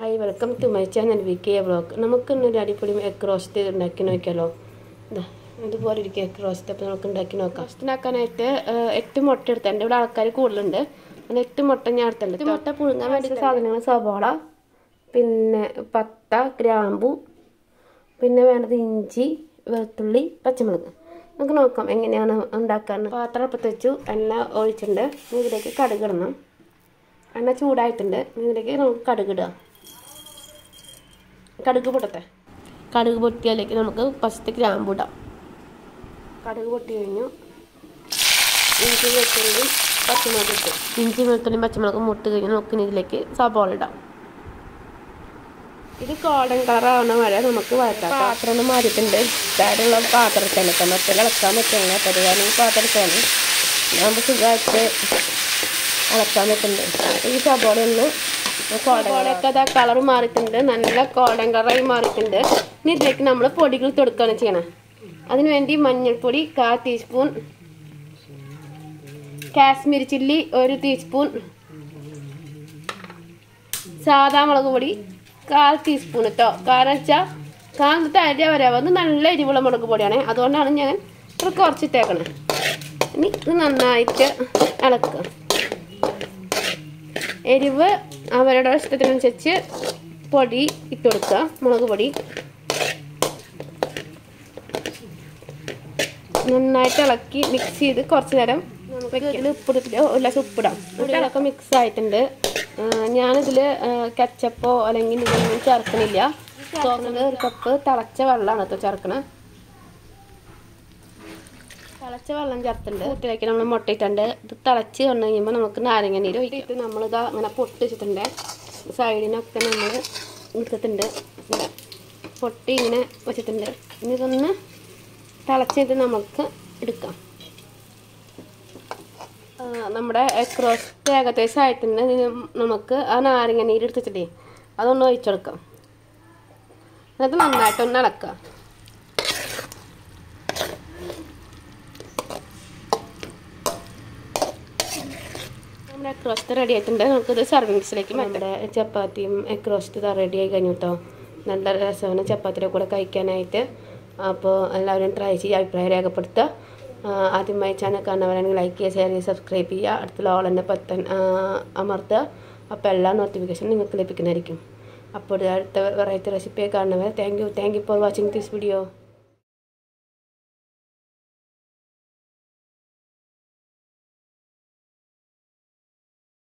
Hi welcome to my channel V K blog നമുക്കിന്നൊരു അടിപൊളി egg roast ഉണ്ടാക്കി നോക്കിയാലോ? ഇതാ ഇതുപോലെ ഇരിക്കും എഗ് റോസ്റ്റ് അപ്പോൾ നമുക്ക് ഉണ്ടാക്കി നോക്കാം. റോസ്റ്റിനാക്കാനായിട്ട് എട്ട് മുട്ട എടുത്തിട്ടുണ്ട് ഇവിടെ ആൾക്കാർ കൂടുതലുണ്ട്. അത് എട്ട് മുട്ട ഞാൻ എടുത്തിട്ടുണ്ട് മുട്ട പുഴുങ്ങാൻ വേണ്ടി സാധനങ്ങൾ സവാള പിന്നെ പത്ത ഗ്രാമ്പു പിന്നെ വേണ്ടത് ഇഞ്ചി വെളുത്തുള്ളി പച്ചമുളക്. നമുക്ക് നോക്കാം എങ്ങനെയാണ് ഉണ്ടാക്കാൻ പാത്രം അടുപ്പത്ത് വെച്ചു. എണ്ണ ഒഴിച്ചിട്ടുണ്ട്. ഇതിലേക്ക് കടുകിടണം എണ്ണ ചൂടായിട്ടുണ്ട്. ഇതിലേക്ക് നമുക്ക് കടുകിടുക കടുക് പൊട്ടത്തെ കടുക് പൊട്ടിയാലേക്ക് നമുക്ക് ഫസ്റ്റ് ഗ്രാമ്പ് ഇടാം. കടുക് പൊട്ടി കഴിഞ്ഞു. ഇഞ്ചി വെക്കലും പച്ചമുളക് ഇട്ടു. ഇഞ്ചി വെക്കലും പച്ചമുളകും മുട്ട് കഴിഞ്ഞ് നമുക്ക് ഇതിലേക്ക് സബോള ഇടാം. ഇത് ഗോൾഡൻ കളർ ആവുന്ന വരെ നമുക്ക് വഴറ്റാം പാത്രം ഒന്ന് മാറിയിട്ടുണ്ട് ഇതായിട്ടുള്ള പാത്രത്തിലാണ് കേട്ടോ മറ്റേ ഇളക്കാൻ പറ്റുന്ന പരിപാടി പാത്രത്തിലാണ്. നമുക്ക് സുഖമായിട്ട് ഇളക്കാൻ പറ്റുന്നുണ്ട് ഈ സബോള ഒന്ന് അതാ കളർ മാറിയിട്ടുണ്ട്. നല്ല കോടൻ കളറായി മാറിയിട്ടുണ്ട്. ഇനി ഇതിലേക്ക് നമ്മൾ പൊടികൾ തൊടുക്കുകയാണ് ചെയ്യണം. അതിനുവേണ്ടി മഞ്ഞൾപ്പൊടി കാ ടീസ്പൂൺ കാശ്മീരി ചില്ലി ഒരു ടീസ്പൂൺ സാധാ മുളക് പൊടി കാൽ ടീസ്പൂൺ കേട്ടോ കാരണം വെച്ചാൽ കാലത്ത് അരി വരാവുന്നത് നല്ല എരിവുള്ള മുളക് പൊടിയാണ്. അതുകൊണ്ടാണ് ഞാൻ കുറച്ചിട്ടേക്കണത് ഇനി ഇത് നന്നായിട്ട് ഇളക്കുക. എരിവ് അവരുടെ ഇഷ്ടത്തിനനുസരിച്ച് പൊടി ഇട്ട് കൊടുക്കുക മുളക് പൊടി. നന്നായിട്ട് ഇളക്കി മിക്സ് ചെയ്ത് കുറച്ച് നേരം നമുക്ക് ഇതിൽ ഉപ്പിടില്ല ഉപ്പിടാം ഉപ്പിടൊക്കെ മിക്സ് ആയിട്ടുണ്ട്. ഞാനിതിൽ കച്ചപ്പോ അല്ലെങ്കിൽ ഇതൊന്നും ചേർക്കണില്ല. ചേർക്കുന്നത് ഒരു കപ്പ് തിളച്ച വെള്ളമാണ് കേട്ടോ ചേർക്കണത് തിളച്ച വെള്ളം ചേർത്തിട്ടുണ്ട്. കൂട്ടിലേക്ക് നമ്മൾ മുട്ടയിട്ടുണ്ട്. ഇത് തിളച്ച് വന്നു കഴിയുമ്പോൾ നമുക്ക് നാരങ്ങ നീര് ഒഴിച്ചിട്ട് നമ്മളിത് അങ്ങനെ പൊട്ടിച്ചിട്ടുണ്ട് സൈഡിനൊക്കെ നമ്മൾ നിൽക്കത്തുണ്ട് പൊട്ടി ഇങ്ങനെ വെച്ചിട്ടുണ്ട്. ഇനി ഇതൊന്ന് തിളച്ചിട്ട് നമുക്ക് എടുക്കാം. നമ്മുടെ എക്രോസ്റ്റ് ഏകദേശം ആയിട്ടുണ്ട്. നമുക്ക് ആ നാരങ്ങ നീര് എടുത്തിട്ടേ അതൊന്ന് ഒഴിച്ചെടുക്കാം. എന്നിട്ട് നന്നായിട്ടൊന്ന് ഇളക്കാം നമ്മുടെ എഗ് റോസ്റ്റ് റെഡി ആയിട്ടുണ്ട്. നമുക്കിത് സർവിങ്സിലേക്ക് നമ്മുടെ ചപ്പാത്തിയും ഇതാ റെഡി ആയി കഴിഞ്ഞു കേട്ടോ നല്ല രസമാണ് ചപ്പാത്തിയുടെ കൂടെ കഴിക്കാനായിട്ട്. അപ്പോൾ എല്ലാവരും ട്രൈ ചെയ്യുക അഭിപ്രായം രേഖപ്പെടുത്തുക. ആദ്യമായി ചാനൽ കാണുന്നവരാണെങ്കിൽ ലൈക്ക് ചെയ്യുക ഷെയർ ചെയ്യുക സബ്സ്ക്രൈബ് ചെയ്യുക. അടുത്തുള്ള ഓൾ തന്നെ പത്തൻ അമർത്തുക. അപ്പോൾ എല്ലാ നോട്ടിഫിക്കേഷനും നിങ്ങൾക്ക് ലഭിക്കുന്നതായിരിക്കും അപ്പോൾ അടുത്ത വെറൈറ്റി റെസിപ്പിയെ കാണുന്നവരെ thank you thank you for watching this video